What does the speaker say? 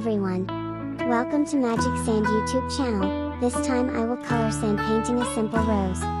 everyone. Welcome to Magic Sand YouTube channel. This time I will color sand painting a simple rose.